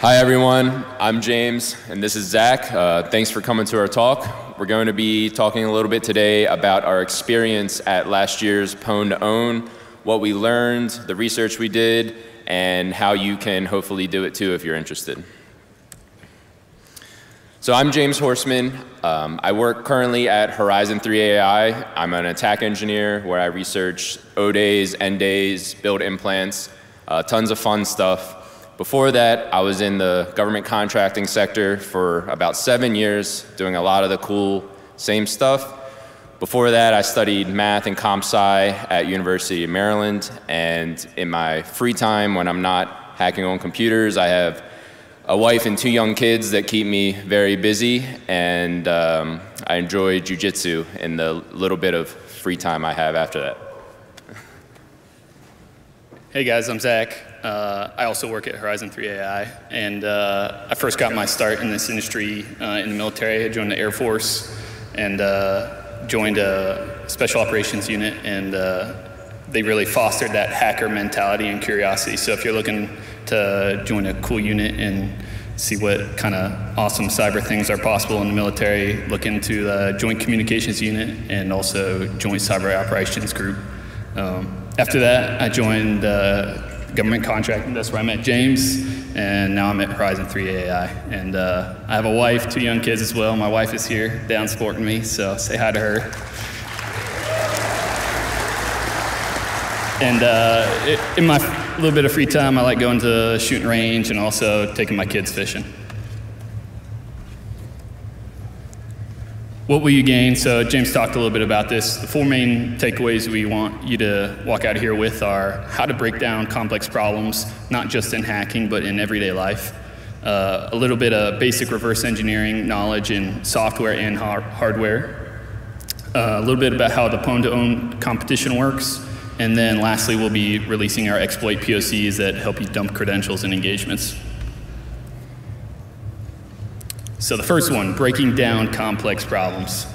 Hi, everyone. I'm James, and this is Zach. Uh, thanks for coming to our talk. We're going to be talking a little bit today about our experience at last year's Pwn to Own, what we learned, the research we did, and how you can hopefully do it too if you're interested. So I'm James Horseman. Um, I work currently at Horizon 3 AI. I'm an attack engineer where I research O-days, N-days, build implants, uh, tons of fun stuff. Before that, I was in the government contracting sector for about seven years, doing a lot of the cool same stuff. Before that, I studied math and comp sci at University of Maryland, and in my free time when I'm not hacking on computers, I have a wife and two young kids that keep me very busy, and um, I enjoy jujitsu in the little bit of free time I have after that. Hey guys, I'm Zach. Uh, I also work at Horizon 3 AI, and uh, I first got my start in this industry uh, in the military. I joined the Air Force and uh, joined a special operations unit, and uh, they really fostered that hacker mentality and curiosity. So if you're looking to join a cool unit and see what kind of awesome cyber things are possible in the military, look into the Joint Communications Unit and also Joint Cyber Operations Group. Um, after that, I joined government contracting. That's where I met James, and now I'm at Horizon 3 AI. And uh, I have a wife, two young kids as well. My wife is here down supporting me, so say hi to her. And uh, in my little bit of free time, I like going to shooting range and also taking my kids fishing. What will you gain? So James talked a little bit about this. The four main takeaways we want you to walk out of here with are how to break down complex problems, not just in hacking, but in everyday life. Uh, a little bit of basic reverse engineering knowledge in software and har hardware. Uh, a little bit about how the Pwn to Own competition works, and then lastly, we'll be releasing our exploit POCs that help you dump credentials and engagements. So the first one, breaking down complex problems.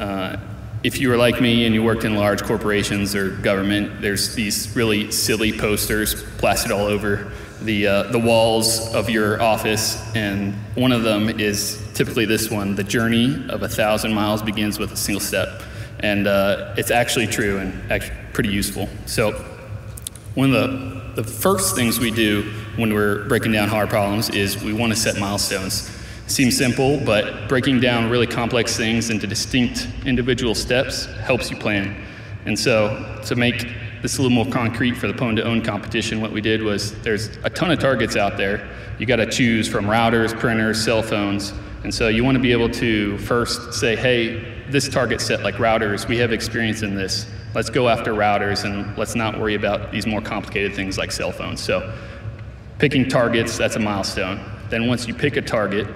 Uh, if you were like me and you worked in large corporations or government, there's these really silly posters plastered all over the, uh, the walls of your office, and one of them is typically this one, the journey of a thousand miles begins with a single step. And uh, it's actually true and actually pretty useful. So one of the, the first things we do when we're breaking down hard problems is we want to set milestones. Seems simple, but breaking down really complex things into distinct individual steps helps you plan. And so to make this a little more concrete for the Pwn to Own competition, what we did was there's a ton of targets out there. You got to choose from routers, printers, cell phones. And so you want to be able to first say, hey, this target set like routers, we have experience in this. Let's go after routers and let's not worry about these more complicated things like cell phones. So picking targets, that's a milestone. Then once you pick a target,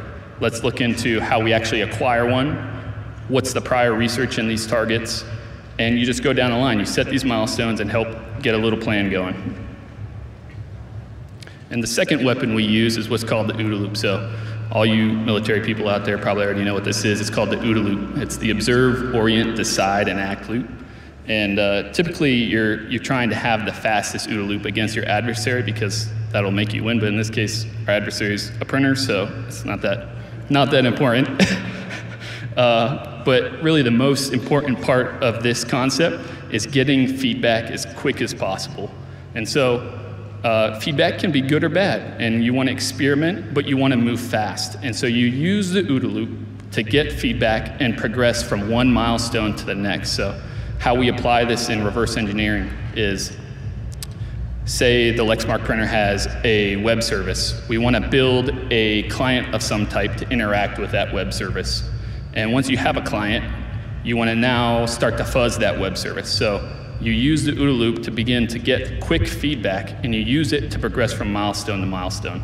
let's look into how we actually acquire one, what's the prior research in these targets, and you just go down the line. You set these milestones and help get a little plan going. And the second weapon we use is what's called the OODA loop. So all you military people out there probably already know what this is. It's called the OODA loop. It's the observe, orient, decide, and act loop. And uh, typically, you're, you're trying to have the fastest OODA loop against your adversary because that'll make you win. But in this case, our adversary is a printer, so it's not that, not that important. uh, but really, the most important part of this concept is getting feedback as quick as possible. And so uh, feedback can be good or bad, and you want to experiment, but you want to move fast. And so you use the OODA loop to get feedback and progress from one milestone to the next. So how we apply this in reverse engineering is say the Lexmark printer has a web service. We want to build a client of some type to interact with that web service. And once you have a client, you want to now start to fuzz that web service. So you use the OODA loop to begin to get quick feedback, and you use it to progress from milestone to milestone.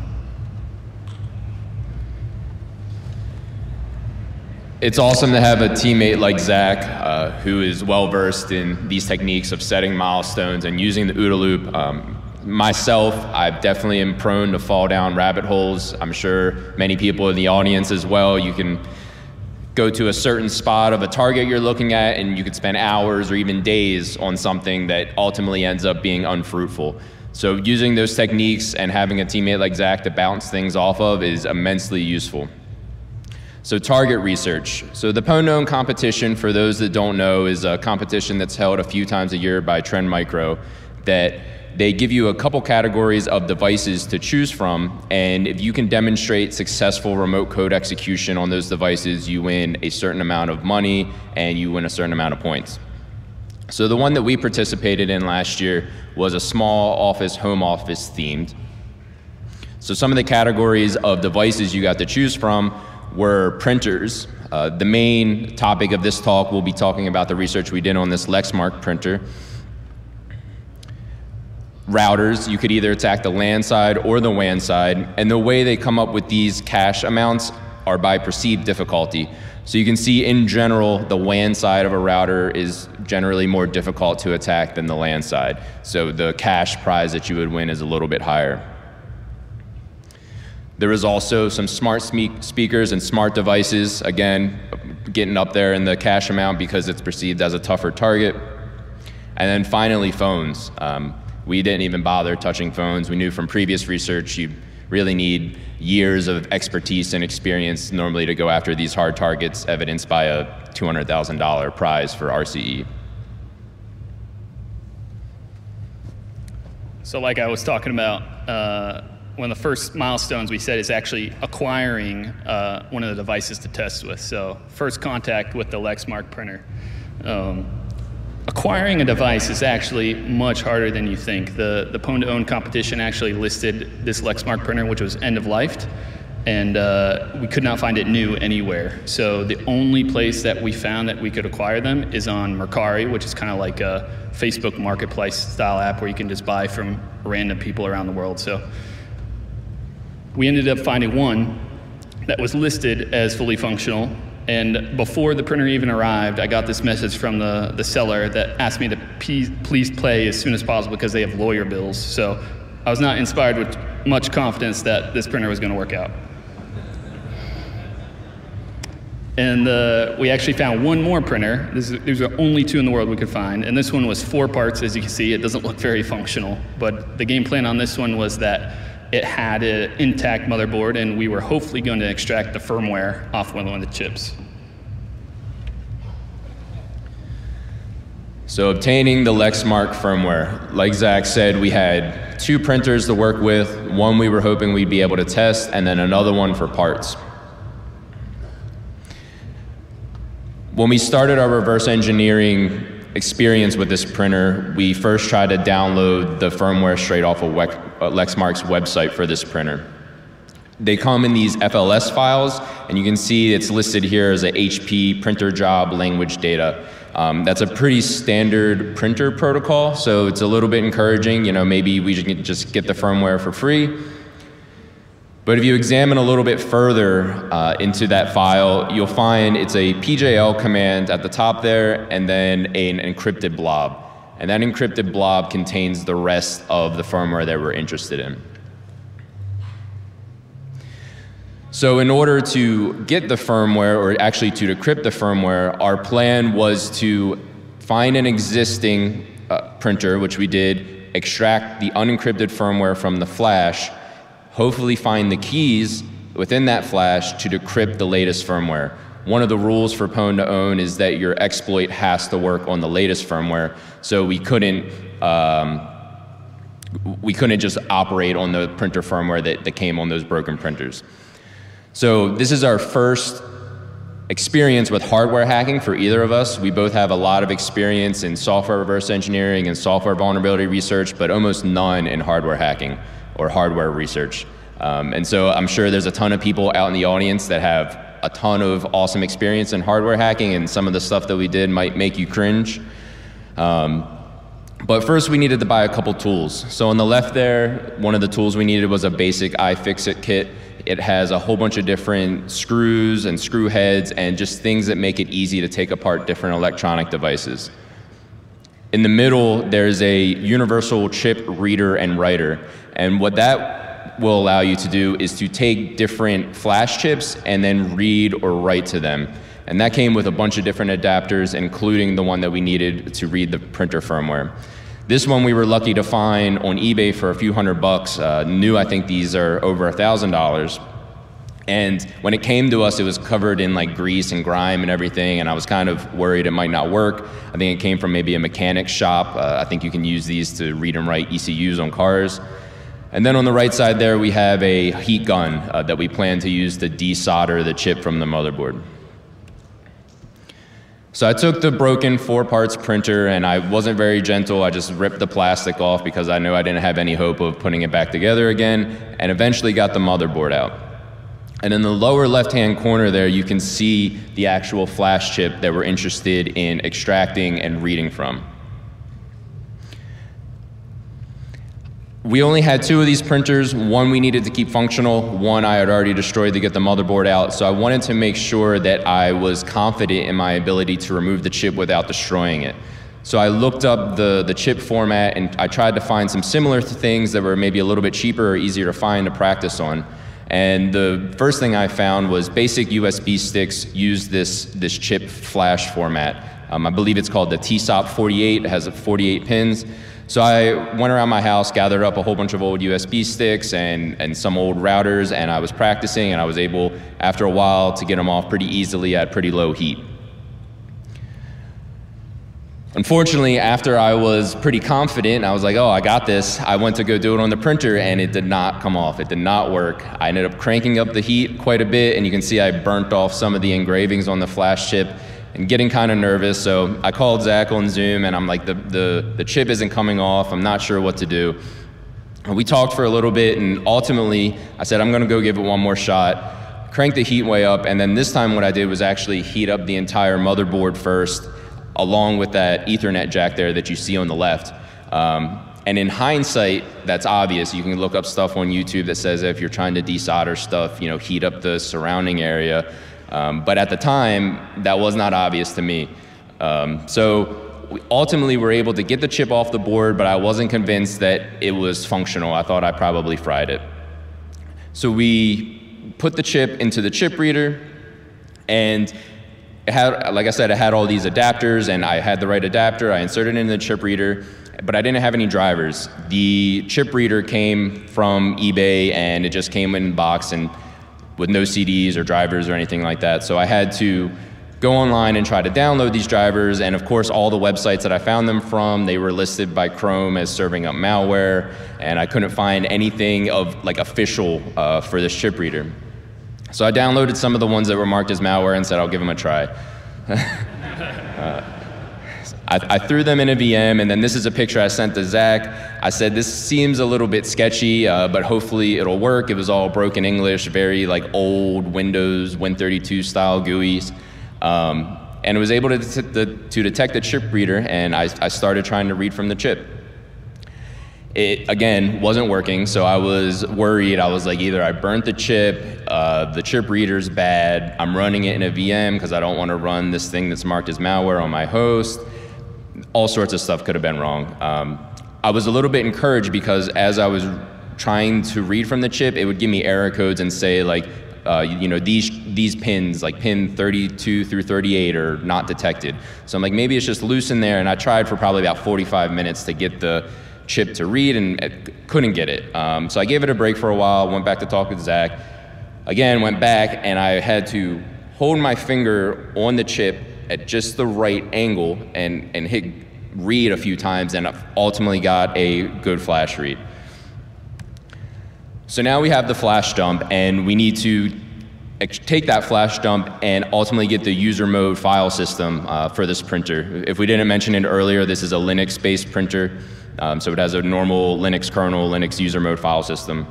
It's awesome to have a teammate like Zach uh, who is well versed in these techniques of setting milestones and using the OODA loop. Um, myself, I definitely am prone to fall down rabbit holes. I'm sure many people in the audience as well. You can go to a certain spot of a target you're looking at and you could spend hours or even days on something that ultimately ends up being unfruitful. So using those techniques and having a teammate like Zach to bounce things off of is immensely useful. So target research. So the Pwn2Own competition, for those that don't know, is a competition that's held a few times a year by Trend Micro that they give you a couple categories of devices to choose from, and if you can demonstrate successful remote code execution on those devices, you win a certain amount of money and you win a certain amount of points. So the one that we participated in last year was a small office, home office themed. So some of the categories of devices you got to choose from were printers. Uh, the main topic of this talk, we'll be talking about the research we did on this Lexmark printer. Routers, you could either attack the LAN side or the WAN side, and the way they come up with these cache amounts are by perceived difficulty. So you can see in general, the WAN side of a router is generally more difficult to attack than the LAN side. So the cache prize that you would win is a little bit higher. There is also some smart speakers and smart devices, again, getting up there in the cache amount because it's perceived as a tougher target. And then finally, phones. Um, we didn't even bother touching phones. We knew from previous research you really need years of expertise and experience normally to go after these hard targets, evidenced by a $200,000 prize for RCE. So, like I was talking about, uh, one of the first milestones we said is actually acquiring uh, one of the devices to test with. So first contact with the Lexmark printer. Um, acquiring a device is actually much harder than you think. The, the Pwn2Own competition actually listed this Lexmark printer, which was end of life, and uh, we could not find it new anywhere. So the only place that we found that we could acquire them is on Mercari, which is kind of like a Facebook marketplace style app where you can just buy from random people around the world. So we ended up finding one that was listed as fully functional. And before the printer even arrived, I got this message from the, the seller that asked me to please play as soon as possible because they have lawyer bills. So I was not inspired with much confidence that this printer was going to work out. And uh, we actually found one more printer. Is, these are only two in the world we could find. And this one was four parts, as you can see. It doesn't look very functional. But the game plan on this one was that it had an intact motherboard, and we were hopefully going to extract the firmware off one of the chips. So obtaining the Lexmark firmware, like Zach said, we had two printers to work with. One we were hoping we'd be able to test, and then another one for parts. When we started our reverse engineering experience with this printer, we first tried to download the firmware straight off of uh, Lexmark's website for this printer. They come in these FLS files, and you can see it's listed here as a HP printer job language data. Um, that's a pretty standard printer protocol, so it's a little bit encouraging. You know, maybe we should just get the firmware for free. But if you examine a little bit further uh, into that file, you'll find it's a PJL command at the top there, and then an encrypted blob. And that encrypted blob contains the rest of the firmware that we're interested in. So in order to get the firmware, or actually to decrypt the firmware, our plan was to find an existing uh, printer, which we did, extract the unencrypted firmware from the flash, hopefully find the keys within that flash to decrypt the latest firmware. One of the rules for Pwn to own is that your exploit has to work on the latest firmware, so we couldn't um, we couldn't just operate on the printer firmware that, that came on those broken printers. So this is our first experience with hardware hacking for either of us. We both have a lot of experience in software reverse engineering and software vulnerability research, but almost none in hardware hacking or hardware research. Um, and so I'm sure there's a ton of people out in the audience that have a ton of awesome experience in hardware hacking, and some of the stuff that we did might make you cringe. Um, but first, we needed to buy a couple tools. So on the left there, one of the tools we needed was a basic iFixit kit. It has a whole bunch of different screws and screw heads and just things that make it easy to take apart different electronic devices. In the middle, there's a universal chip reader and writer. And what that will allow you to do is to take different flash chips and then read or write to them. And that came with a bunch of different adapters, including the one that we needed to read the printer firmware. This one we were lucky to find on eBay for a few hundred bucks. Uh, new, I think these are over a thousand dollars. And when it came to us, it was covered in like grease and grime and everything. And I was kind of worried it might not work. I think it came from maybe a mechanic shop. Uh, I think you can use these to read and write ECUs on cars. And then on the right side there, we have a heat gun uh, that we plan to use to desolder the chip from the motherboard. So I took the broken four parts printer and I wasn't very gentle. I just ripped the plastic off because I knew I didn't have any hope of putting it back together again and eventually got the motherboard out. And in the lower left-hand corner there, you can see the actual flash chip that we're interested in extracting and reading from. We only had two of these printers. One we needed to keep functional. One I had already destroyed to get the motherboard out. So I wanted to make sure that I was confident in my ability to remove the chip without destroying it. So I looked up the, the chip format and I tried to find some similar things that were maybe a little bit cheaper or easier to find to practice on. And the first thing I found was basic USB sticks use this, this chip flash format. Um, I believe it's called the TSOP 48. It has 48 pins. So I went around my house, gathered up a whole bunch of old USB sticks and, and some old routers, and I was practicing, and I was able, after a while, to get them off pretty easily at pretty low heat. Unfortunately, after I was pretty confident, I was like, oh, I got this. I went to go do it on the printer and it did not come off. It did not work. I ended up cranking up the heat quite a bit and you can see I burnt off some of the engravings on the flash chip and getting kind of nervous. So I called Zach on Zoom and I'm like, the, the, the chip isn't coming off. I'm not sure what to do. And we talked for a little bit and ultimately I said, I'm gonna go give it one more shot. Crank the heat way up and then this time what I did was actually heat up the entire motherboard first along with that ethernet jack there that you see on the left. Um, and in hindsight, that's obvious. You can look up stuff on YouTube that says if you're trying to desolder stuff, you know, heat up the surrounding area. Um, but at the time, that was not obvious to me. Um, so ultimately we ultimately were able to get the chip off the board, but I wasn't convinced that it was functional. I thought I probably fried it. So we put the chip into the chip reader, and it had, like I said, it had all these adapters, and I had the right adapter. I inserted it in the chip reader, but I didn't have any drivers. The chip reader came from eBay, and it just came in box, and with no CDs or drivers or anything like that. So I had to go online and try to download these drivers. And of course, all the websites that I found them from, they were listed by Chrome as serving up malware. And I couldn't find anything of like official uh, for this chip reader. So I downloaded some of the ones that were marked as malware and said, I'll give them a try. uh, I, I, threw them in a VM, and then this is a picture I sent to Zach. I said, this seems a little bit sketchy, uh, but hopefully it'll work. It was all broken English, very like old Windows Win32 style GUIs. Um, and it was able to, to, to, detect the chip reader, and I, I started trying to read from the chip. It, again, wasn't working, so I was worried. I was like, either I burnt the chip, uh, the chip reader's bad, I'm running it in a VM because I don't want to run this thing that's marked as malware on my host all sorts of stuff could have been wrong. Um, I was a little bit encouraged because as I was trying to read from the chip, it would give me error codes and say like, uh, you know, these these pins, like pin 32 through 38, are not detected. So I'm like, maybe it's just loose in there. And I tried for probably about 45 minutes to get the chip to read and couldn't get it. Um, so I gave it a break for a while, went back to talk with Zach. Again, went back and I had to hold my finger on the chip at just the right angle and, and hit read a few times and ultimately got a good flash read. So now we have the flash dump and we need to take that flash dump and ultimately get the user mode file system uh, for this printer. If we didn't mention it earlier, this is a Linux-based printer. Um, so it has a normal Linux kernel, Linux user mode file system.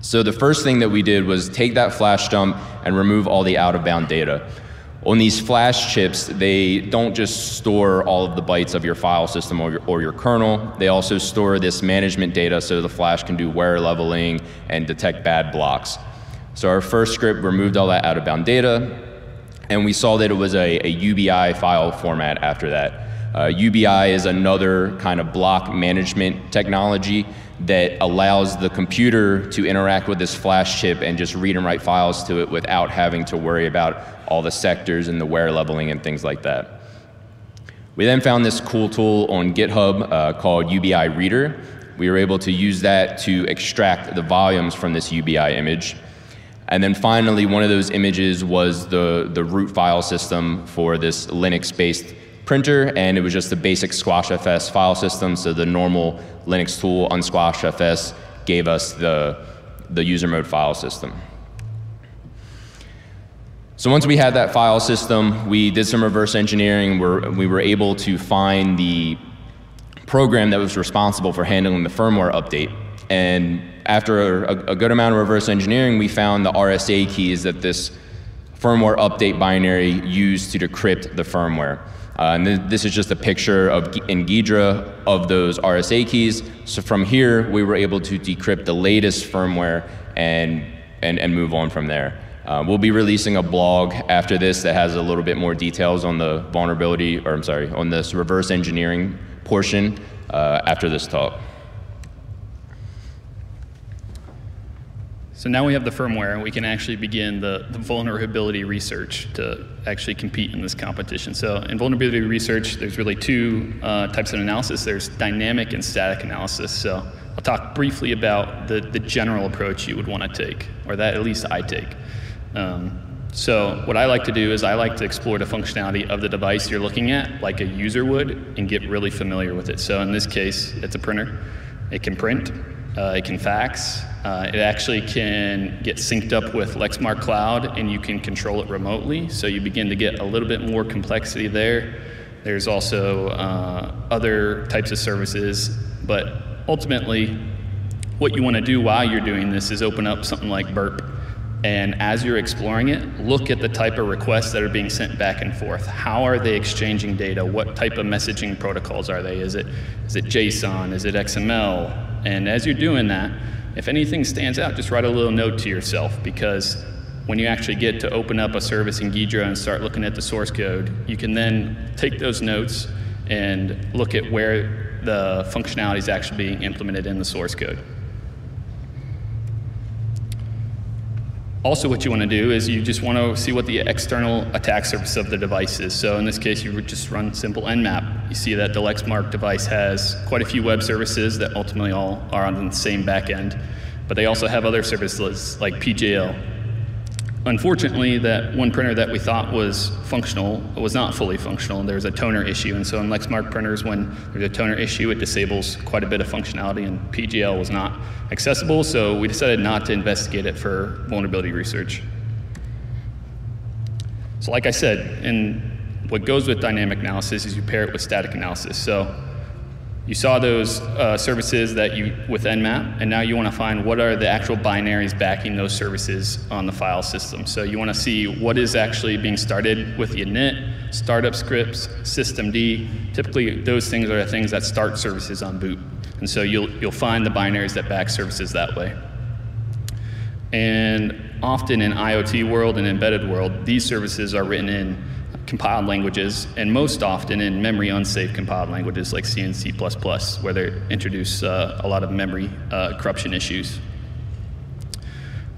So the first thing that we did was take that flash dump and remove all the out-of-bound data on these flash chips, they don't just store all of the bytes of your file system or your, or your, kernel, they also store this management data so the flash can do wear leveling and detect bad blocks. So our first script removed all that out of bound data, and we saw that it was a, a UBI file format after that. Uh, UBI is another kind of block management technology that allows the computer to interact with this flash chip and just read and write files to it without having to worry about all the sectors and the wear leveling and things like that. We then found this cool tool on GitHub uh, called UBI Reader. We were able to use that to extract the volumes from this UBI image. And then finally, one of those images was the, the root file system for this Linux-based printer, and it was just the basic SquashFS file system. So the normal Linux tool unsquashfs gave us the, the user mode file system. So once we had that file system, we did some reverse engineering. We're, we were able to find the program that was responsible for handling the firmware update. And after a, a, good amount of reverse engineering, we found the RSA keys that this firmware update binary used to decrypt the firmware. Uh, and th this is just a picture of in Ghidra of those RSA keys. So from here, we were able to decrypt the latest firmware and, and, and move on from there. Uh, we'll be releasing a blog after this that has a little bit more details on the vulnerability, or I'm sorry, on this reverse engineering portion uh, after this talk. So now we have the firmware, and we can actually begin the, the, vulnerability research to actually compete in this competition. So in vulnerability research, there's really two uh, types of analysis. There's dynamic and static analysis. So I'll talk briefly about the, the general approach you would want to take, or that at least I take. Um, so what I like to do is I like to explore the functionality of the device you're looking at, like a user would, and get really familiar with it. So in this case, it's a printer. It can print. Uh, it can fax. Uh, it actually can get synced up with Lexmark Cloud and you can control it remotely. So you begin to get a little bit more complexity there. There's also uh, other types of services, but ultimately, what you want to do while you're doing this is open up something like Burp. And as you're exploring it, look at the type of requests that are being sent back and forth. How are they exchanging data? What type of messaging protocols are they? Is it, is it JSON? Is it XML? And as you're doing that, if anything stands out, just write a little note to yourself because when you actually get to open up a service in Ghidra and start looking at the source code, you can then take those notes and look at where the functionality is actually being implemented in the source code. Also, what you want to do is you just want to see what the external attack surface of the device is. So in this case, you would just run simple nmap. You see that the Lexmark device has quite a few web services that ultimately all are on the same backend, but they also have other services like PGL, Unfortunately, that one printer that we thought was functional was not fully functional. and there was a toner issue, and so in Lexmark printers, when there's a toner issue, it disables quite a bit of functionality, and PGL was not accessible, so we decided not to investigate it for vulnerability research. So like I said, and what goes with dynamic analysis is you pair it with static analysis. So you saw those uh, services that you with Nmap, and now you want to find what are the actual binaries backing those services on the file system. So you want to see what is actually being started with the init, startup scripts, systemd. Typically, those things are the things that start services on boot, and so you'll you'll find the binaries that back services that way. And often in IoT world and embedded world, these services are written in compiled languages, and most often in memory unsafe compiled languages like C and C++, where they introduce uh, a lot of memory uh, corruption issues.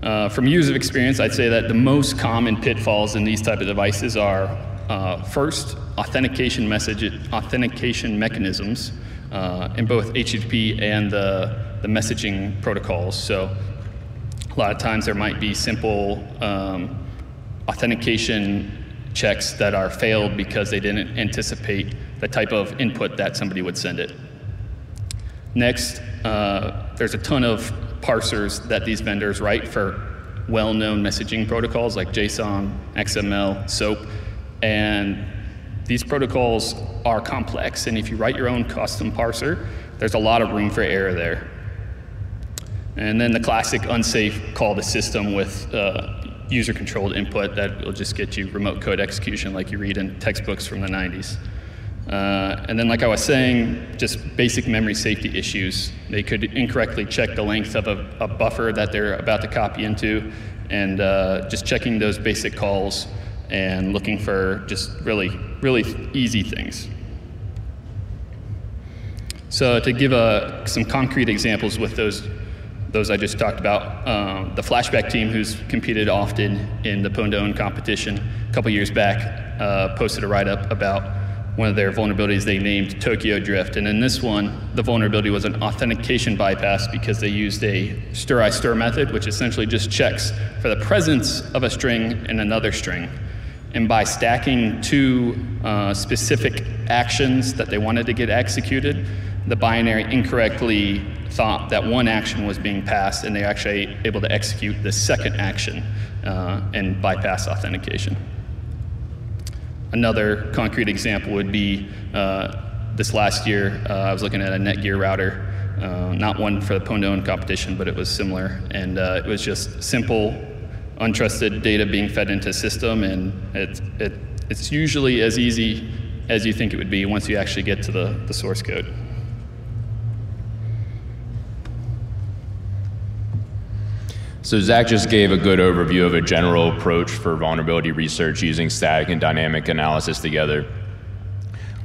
Uh, from years of experience, I'd say that the most common pitfalls in these type of devices are uh, first, authentication message, authentication mechanisms uh, in both HTTP and the, the messaging protocols. So a lot of times there might be simple um, authentication checks that are failed because they didn't anticipate the type of input that somebody would send it. Next, uh, there's a ton of parsers that these vendors write for well-known messaging protocols like JSON, XML, SOAP, and these protocols are complex, and if you write your own custom parser, there's a lot of room for error there. And then the classic unsafe call to system with uh, user controlled input that will just get you remote code execution like you read in textbooks from the 90s. Uh, and then like I was saying, just basic memory safety issues. They could incorrectly check the length of a, a buffer that they're about to copy into and uh, just checking those basic calls and looking for just really, really easy things. So to give uh, some concrete examples with those those I just talked about. Um, the flashback team, who's competed often in the Pondone competition, a couple years back, uh, posted a write-up about one of their vulnerabilities they named Tokyo Drift. And in this one, the vulnerability was an authentication bypass because they used a stir I stir method, which essentially just checks for the presence of a string in another string. And by stacking two uh, specific actions that they wanted to get executed, the binary incorrectly thought that one action was being passed, and they're actually able to execute the second action uh, and bypass authentication. Another concrete example would be uh, this last year, uh, I was looking at a Netgear router, uh, not one for the Pwn2Own competition, but it was similar. And uh, it was just simple, untrusted data being fed into a system, and it, it, it's usually as easy as you think it would be once you actually get to the, the source code. So Zach just gave a good overview of a general approach for vulnerability research using static and dynamic analysis together.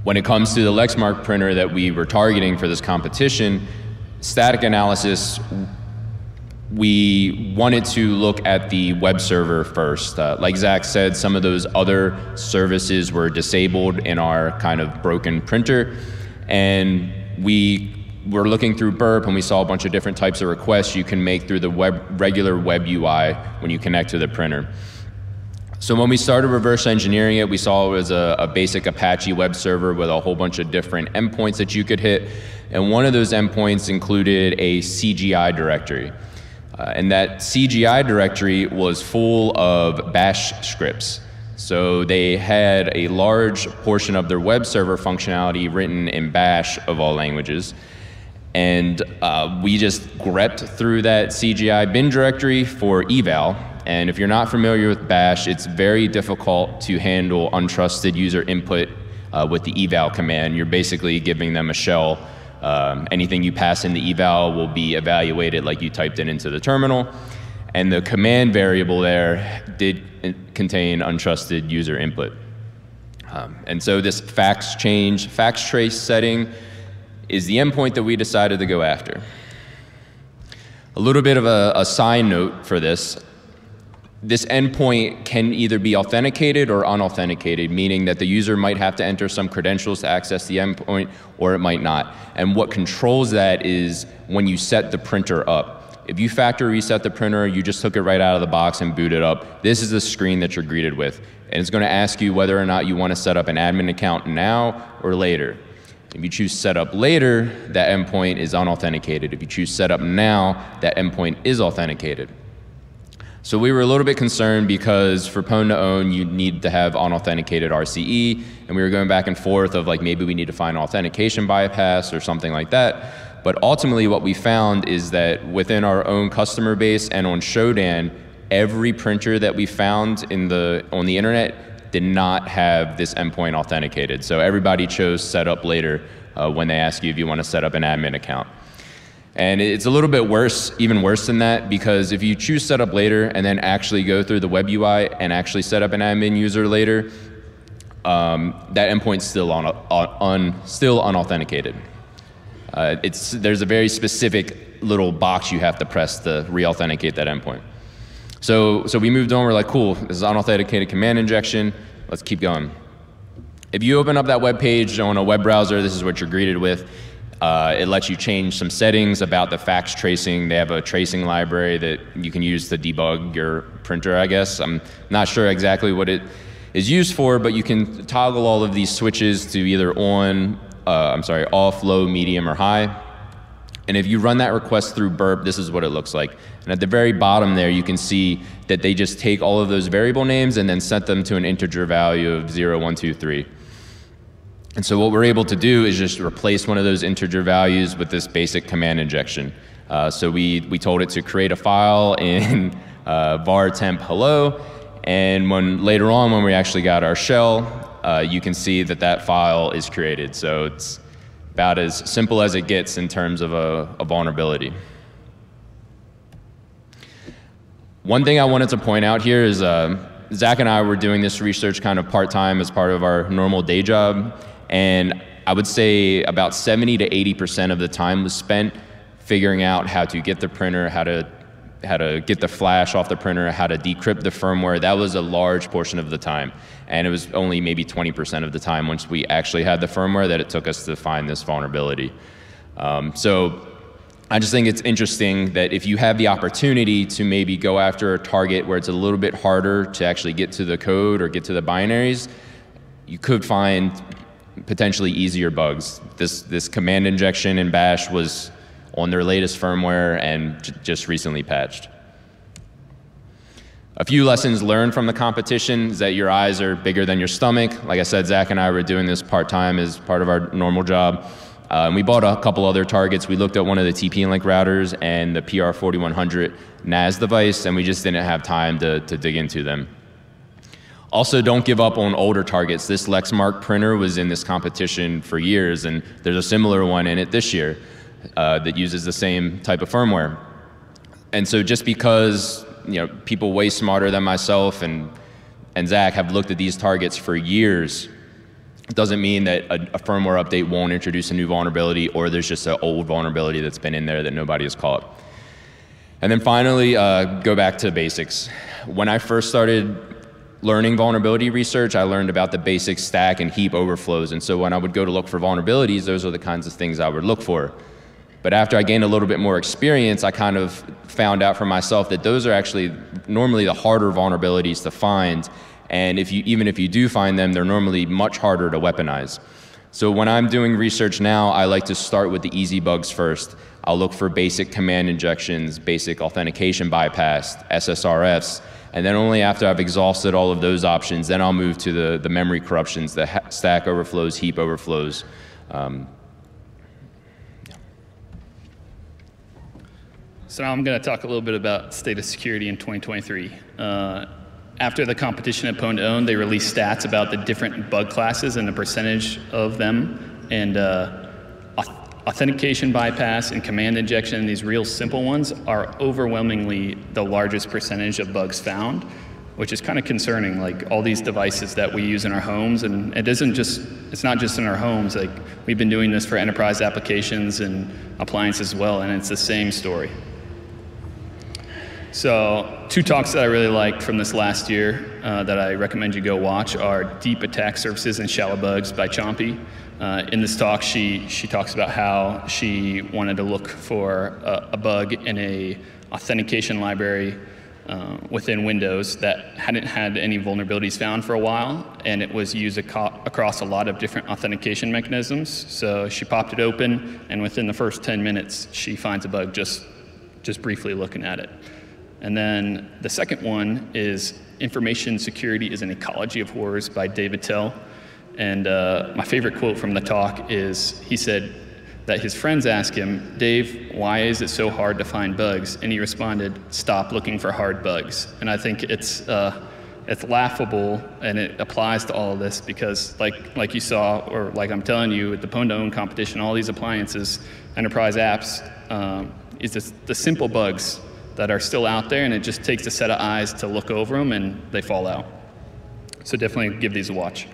When it comes to the Lexmark printer that we were targeting for this competition, static analysis, we wanted to look at the web server first. Uh, like Zach said, some of those other services were disabled in our kind of broken printer, and we we're looking through Burp and we saw a bunch of different types of requests you can make through the web, regular web UI when you connect to the printer. So when we started reverse engineering it, we saw it was a, a, basic Apache web server with a whole bunch of different endpoints that you could hit. And one of those endpoints included a CGI directory. Uh, and that CGI directory was full of bash scripts. So they had a large portion of their web server functionality written in bash of all languages. And uh, we just grepped through that CGI bin directory for eval. And if you're not familiar with bash, it's very difficult to handle untrusted user input uh, with the eval command. You're basically giving them a shell. Um, anything you pass in the eval will be evaluated like you typed it into the terminal. And the command variable there did contain untrusted user input. Um, and so this fax change, fax trace setting, is the endpoint that we decided to go after. A little bit of a, a side note for this. This endpoint can either be authenticated or unauthenticated, meaning that the user might have to enter some credentials to access the endpoint, or it might not. And what controls that is when you set the printer up. If you factory reset the printer, you just took it right out of the box and boot it up, this is the screen that you're greeted with. And it's going to ask you whether or not you want to set up an admin account now or later. If you choose setup later, that endpoint is unauthenticated. If you choose setup now, that endpoint is authenticated. So we were a little bit concerned because for Pwn to own, you need to have unauthenticated RCE, and we were going back and forth of like maybe we need to find authentication bypass or something like that. But ultimately, what we found is that within our own customer base and on Shodan, every printer that we found in the on the internet did not have this endpoint authenticated. So everybody chose setup later uh, when they ask you if you want to set up an admin account. And it's a little bit worse, even worse than that, because if you choose setup later and then actually go through the web UI and actually set up an admin user later, um, that endpoint's still on, on, still unauthenticated. Uh, it's, there's a very specific little box you have to press to re-authenticate that endpoint. So, so we moved on, we're like, cool, this is unauthenticated command injection, let's keep going. If you open up that web page on a web browser, this is what you're greeted with. Uh, it lets you change some settings about the fax tracing. They have a tracing library that you can use to debug your printer, I guess. I'm not sure exactly what it is used for, but you can toggle all of these switches to either on, uh, I'm sorry, off, low, medium, or high. And if you run that request through Burp, this is what it looks like. And at the very bottom there, you can see that they just take all of those variable names and then set them to an integer value of 0, 1, 2, 3. And so what we're able to do is just replace one of those integer values with this basic command injection. Uh, so we, we told it to create a file in uh, var temp hello, and when later on when we actually got our shell, uh, you can see that that file is created. So it's about as simple as it gets in terms of a, a vulnerability. One thing I wanted to point out here is uh, Zach and I were doing this research kind of part-time as part of our normal day job, and I would say about 70 to 80% of the time was spent figuring out how to get the printer, how to how to get the flash off the printer, how to decrypt the firmware. That was a large portion of the time. And it was only maybe 20% of the time once we actually had the firmware that it took us to find this vulnerability. Um, so I just think it's interesting that if you have the opportunity to maybe go after a target where it's a little bit harder to actually get to the code or get to the binaries, you could find potentially easier bugs. This, this command injection in Bash was on their latest firmware and just recently patched. A few lessons learned from the competition is that your eyes are bigger than your stomach. Like I said, Zach and I were doing this part-time as part of our normal job. Uh, and we bought a couple other targets. We looked at one of the TP-Link routers and the PR4100 NAS device, and we just didn't have time to, to dig into them. Also, don't give up on older targets. This Lexmark printer was in this competition for years, and there's a similar one in it this year uh, that uses the same type of firmware. And so just because you know, people way smarter than myself and, and Zach have looked at these targets for years, doesn't mean that a, a, firmware update won't introduce a new vulnerability or there's just an old vulnerability that's been in there that nobody has caught. And then finally, uh, go back to basics. When I first started learning vulnerability research, I learned about the basic stack and heap overflows. And so when I would go to look for vulnerabilities, those are the kinds of things I would look for. But after I gained a little bit more experience, I kind of found out for myself that those are actually normally the harder vulnerabilities to find and if you, even if you do find them, they're normally much harder to weaponize. So when I'm doing research now, I like to start with the easy bugs first. I'll look for basic command injections, basic authentication bypass, SSRFs, and then only after I've exhausted all of those options, then I'll move to the, the memory corruptions, the stack overflows, heap overflows. Um, So now I'm going to talk a little bit about state of security in 2023. Uh, after the competition at Pwn2Own, they released stats about the different bug classes and the percentage of them. And uh, authentication bypass and command injection, these real simple ones, are overwhelmingly the largest percentage of bugs found, which is kind of concerning. Like all these devices that we use in our homes, and it isn't just, it's not just in our homes. Like we've been doing this for enterprise applications and appliances as well, and it's the same story. So, two talks that I really liked from this last year uh, that I recommend you go watch are Deep Attack Surfaces and Shallow Bugs by Chompy. Uh, in this talk, she, she talks about how she wanted to look for a, a bug in a authentication library uh, within Windows that hadn't had any vulnerabilities found for a while, and it was used across a lot of different authentication mechanisms. So she popped it open, and within the first 10 minutes, she finds a bug just, just briefly looking at it. And then the second one is Information Security is an Ecology of Horrors by David Tell. And uh, my favorite quote from the talk is he said that his friends asked him, Dave, why is it so hard to find bugs? And he responded, stop looking for hard bugs. And I think it's, uh, it's laughable and it applies to all of this because like, like you saw, or like I'm telling you, at the Pwn2Own competition, all these appliances, enterprise apps, um, is the simple bugs that are still out there, and it just takes a set of eyes to look over them and they fall out. So definitely give these a watch.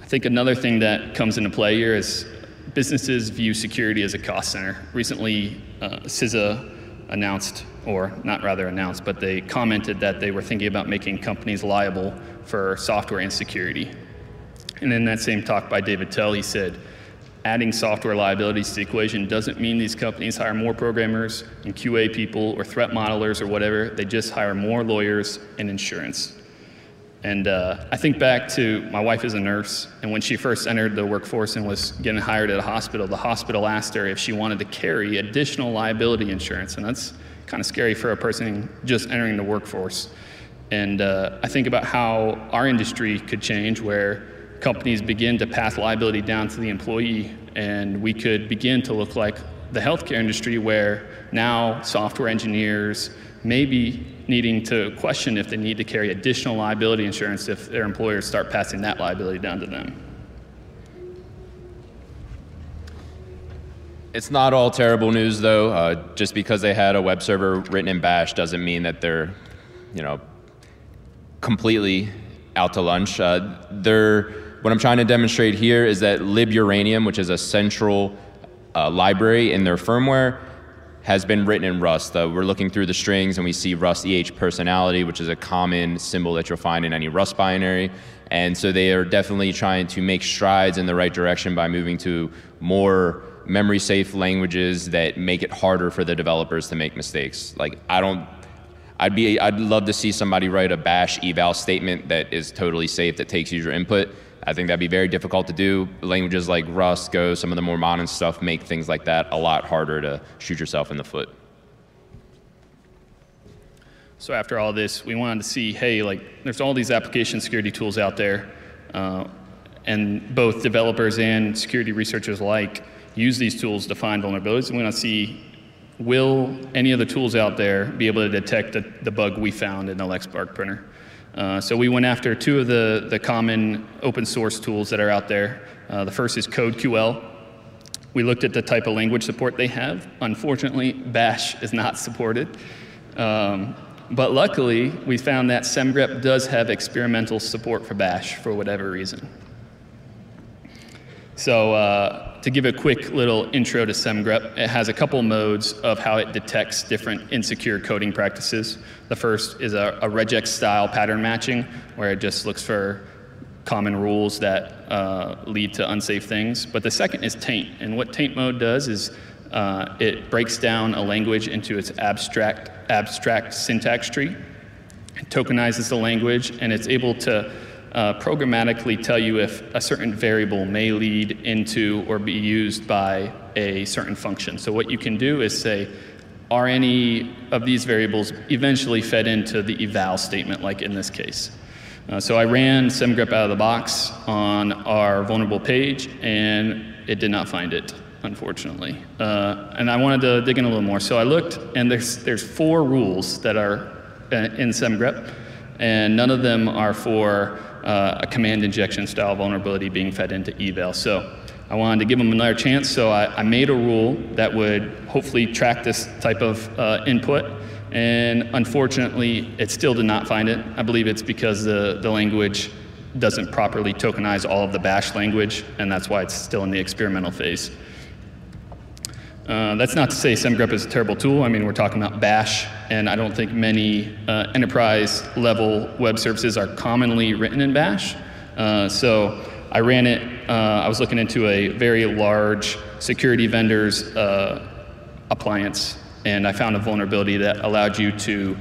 I think another thing that comes into play here is businesses view security as a cost center. Recently, uh, CISA announced, or not rather announced, but they commented that they were thinking about making companies liable for software insecurity. And in that same talk by David Tell, he said, adding software liabilities to the equation doesn't mean these companies hire more programmers and QA people or threat modelers or whatever. They just hire more lawyers and insurance. And uh, I think back to my wife is a nurse, and when she first entered the workforce and was getting hired at a hospital, the hospital asked her if she wanted to carry additional liability insurance, and that's kind of scary for a person just entering the workforce. And uh, I think about how our industry could change, where companies begin to pass liability down to the employee, and we could begin to look like the healthcare industry where now software engineers may be needing to question if they need to carry additional liability insurance if their employers start passing that liability down to them. It's not all terrible news, though. Uh, just because they had a web server written in Bash doesn't mean that they're, you know, completely out to lunch. Uh, they're what I'm trying to demonstrate here is that liburanium, which is a central uh, library in their firmware, has been written in Rust. Uh, we're looking through the strings and we see Rust EH personality, which is a common symbol that you'll find in any Rust binary. And so they are definitely trying to make strides in the right direction by moving to more memory safe languages that make it harder for the developers to make mistakes. Like I don't I'd be I'd love to see somebody write a bash eval statement that is totally safe that takes user input. I think that'd be very difficult to do. Languages like Rust, Go, some of the more modern stuff make things like that a lot harder to shoot yourself in the foot. So after all this, we wanted to see, hey, like there's all these application security tools out there, uh, and both developers and security researchers alike use these tools to find vulnerabilities. We want to see, will any of the tools out there be able to detect the, the bug we found in the Lexmark printer? Uh, so we went after two of the, the common open source tools that are out there. Uh, the first is CodeQL. We looked at the type of language support they have. Unfortunately, Bash is not supported. Um, but luckily, we found that SemGrep does have experimental support for Bash for whatever reason. So uh, to give a quick little intro to SemGrep, it has a couple modes of how it detects different insecure coding practices. The first is a, a regex style pattern matching, where it just looks for common rules that uh, lead to unsafe things. But the second is taint. And what taint mode does is uh, it breaks down a language into its abstract, abstract syntax tree, it tokenizes the language, and it's able to uh, programmatically tell you if a certain variable may lead into or be used by a certain function. So what you can do is say, are any of these variables eventually fed into the eval statement, like in this case? Uh, so I ran semgrep out of the box on our vulnerable page, and it did not find it, unfortunately. Uh, and I wanted to dig in a little more. So I looked, and there's, there's four rules that are uh, in semgrep, and none of them are for uh, a command injection style vulnerability being fed into eval. So I wanted to give them another chance, so I, I made a rule that would hopefully track this type of uh, input. And unfortunately, it still did not find it. I believe it's because the, the language doesn't properly tokenize all of the bash language, and that's why it's still in the experimental phase. Uh, that's not to say SemGrep is a terrible tool. I mean, we're talking about Bash, and I don't think many uh, enterprise level web services are commonly written in Bash. Uh, so I ran it, uh, I was looking into a very large security vendor's uh, appliance, and I found a vulnerability that allowed you to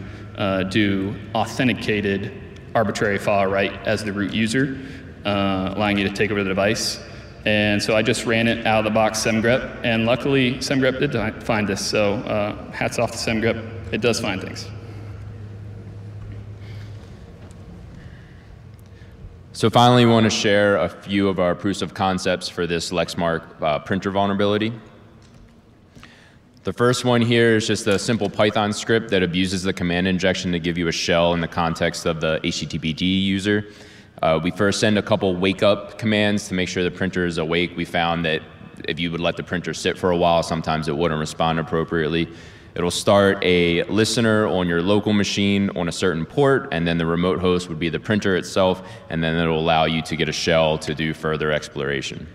do authenticated arbitrary file write as the root user, allowing you to take over the device. And so I just ran it out of the box SemGrep, and luckily SemGrep did find this. So uh, hats off to SemGrep, it does find things. So finally, we want to share a few of our proofs of concepts for this Lexmark uh, printer vulnerability. The first one here is just a simple Python script that abuses the command injection to give you a shell in the context of the HTTPD user. Uh, we first send a couple wake up commands to make sure the printer is awake. We found that if you would let the printer sit for a while, sometimes it wouldn't respond appropriately. It'll start a listener on your local machine on a certain port, and then the remote host would be the printer itself, and then it'll allow you to get a shell to do further exploration.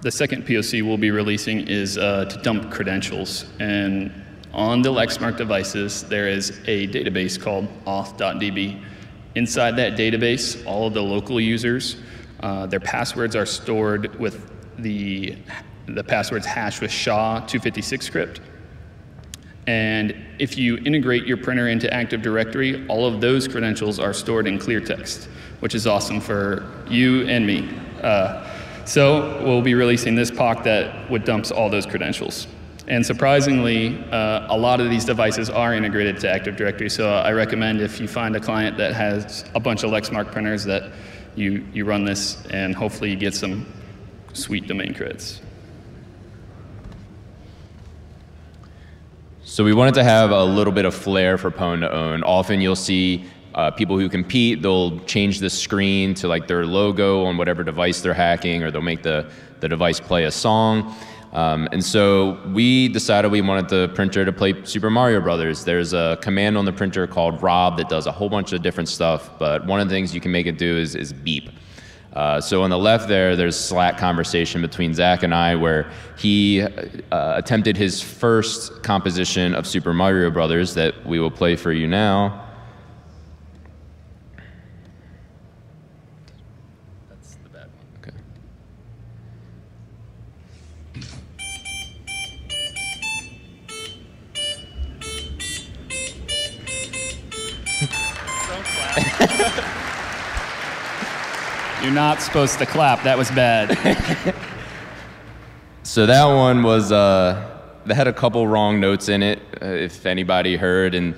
The second POC we'll be releasing is uh, to dump credentials. And on the Lexmark devices, there is a database called auth.db. Inside that database, all of the local users, uh, their passwords are stored with the, the passwords hashed with SHA-256 script. And if you integrate your printer into Active Directory, all of those credentials are stored in clear text, which is awesome for you and me. Uh, so we'll be releasing this POC that would dumps all those credentials. And surprisingly, uh, a lot of these devices are integrated to Active Directory. So I recommend if you find a client that has a bunch of Lexmark printers that you, you run this and hopefully you get some sweet domain creds. So we wanted to have a little bit of flair for Pwn to own. Often you'll see uh, people who compete, they'll change the screen to like their logo on whatever device they're hacking, or they'll make the, the device play a song. Um, and so we decided we wanted the printer to play Super Mario Brothers. There's a command on the printer called Rob that does a whole bunch of different stuff, but one of the things you can make it do is, is beep. Uh, so on the left there, there's Slack conversation between Zach and I where he uh, attempted his first composition of Super Mario Brothers that we will play for you now. Supposed to clap. That was bad. So that one was, uh, that had a couple wrong notes in it, uh, if anybody heard. And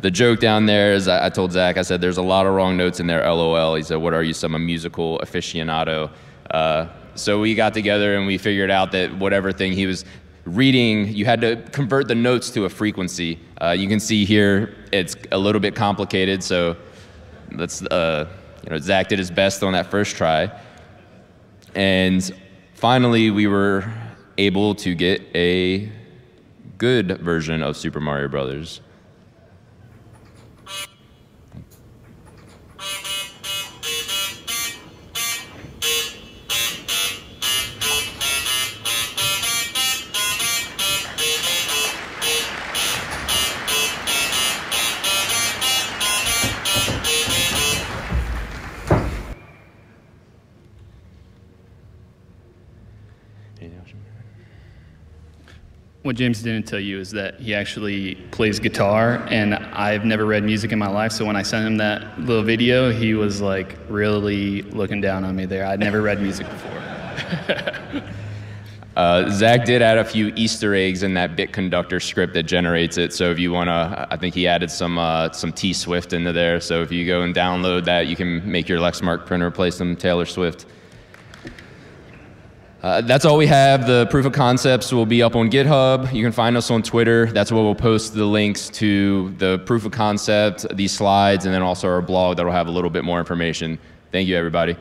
the joke down there is I, I told Zach, I said, there's a lot of wrong notes in there, lol. He said, what are you, some a musical aficionado? Uh, so we got together and we figured out that whatever thing he was reading, you had to convert the notes to a frequency. Uh, you can see here, it's a little bit complicated, so that's, uh, you know, Zach did his best on that first try. And finally, we were able to get a good version of Super Mario Brothers. What James didn't tell you is that he actually plays guitar, and I've never read music in my life. So when I sent him that little video, he was like really looking down on me there. I'd never read music before. Uh, Zach did add a few Easter eggs in that Bitconductor script that generates it. So if you want to, I think he added some uh, some T Swift into there. So if you go and download that, you can make your Lexmark printer play some Taylor Swift. Uh, that's all we have. The proof of concepts will be up on GitHub. You can find us on Twitter. That's where we'll post the links to the proof of concept, these slides, and then also our blog that'll have a little bit more information. Thank you, everybody.